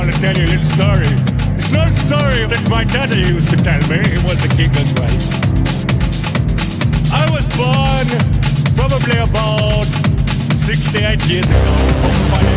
want to tell you a little story. It's not a story that my daddy used to tell me. He was a king as well. I was born probably about 68 years ago.